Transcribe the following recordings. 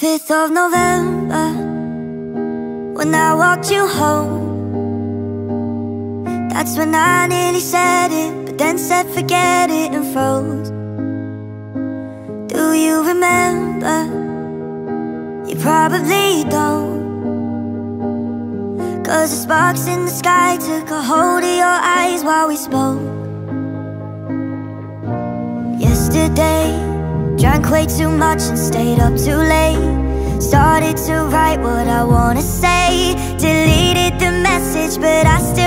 5th of November When I walked you home. That's when I nearly said it But then said forget it and froze. Do you remember? You probably don't. Cause the sparks in the sky Took a hold of your eyes while we spoke. Yesterday Drank way too much and stayed up too To write what I wanna say. Deleted the message but I still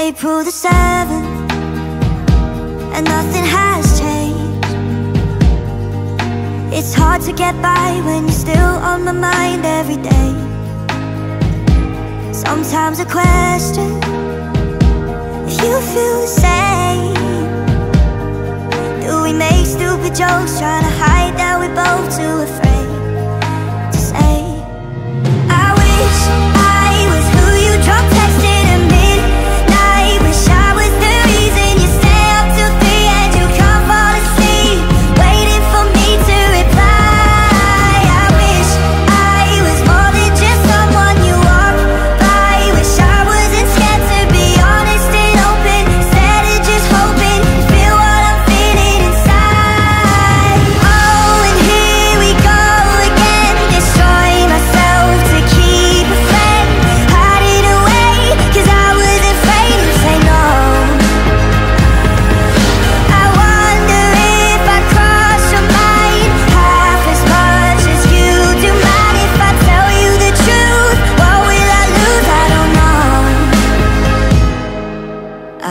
April the 7th And nothing has changed. It's hard to get by when you're still on my mind every day. Sometimes I question If you feel the same. Do we make stupid jokes trying to hide that we're both too afraid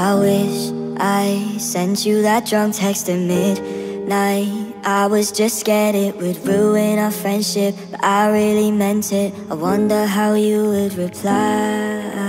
I wish I sent you that drunk text at midnight. I was just scared it would ruin our friendship But I really meant it. I wonder how you would reply